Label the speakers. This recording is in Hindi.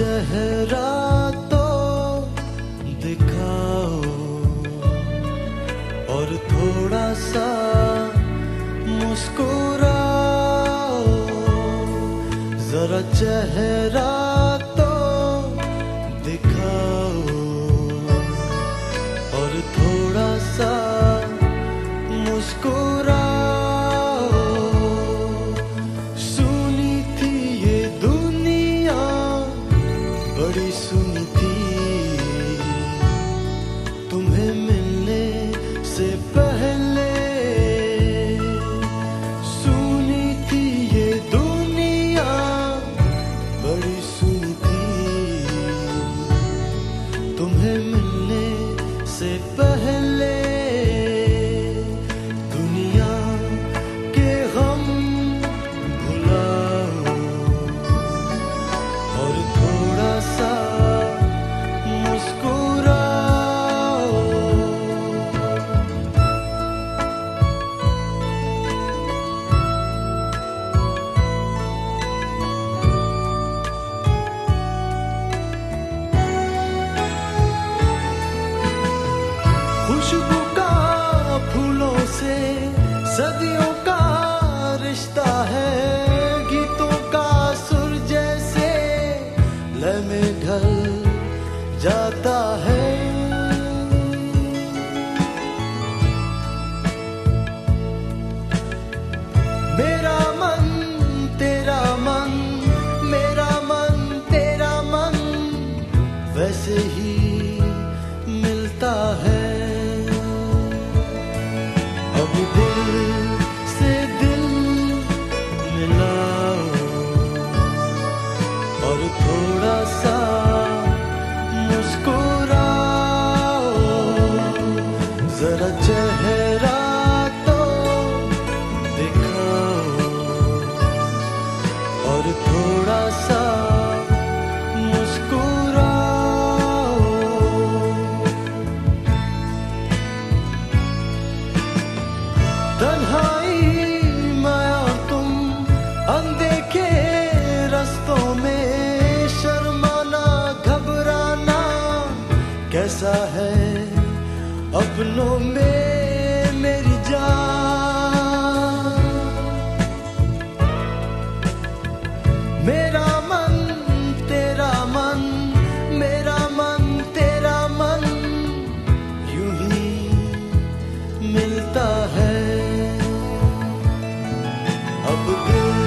Speaker 1: चेहरा तो दिखाओ और थोड़ा सा मुस्कुराओ। जरा चेहरा him वैसे ही मिलता है। अब दिल से दिल मिलाओ, और थोड़ा सा मुस्कुराओ। जरा चेहरा तो दिखाओ, और थोड़ा सा अपनों में मेरी जान। मेरा मन, तेरा मन, मेरा मन, तेरा मन, यूँ ही मिलता है। अब दिल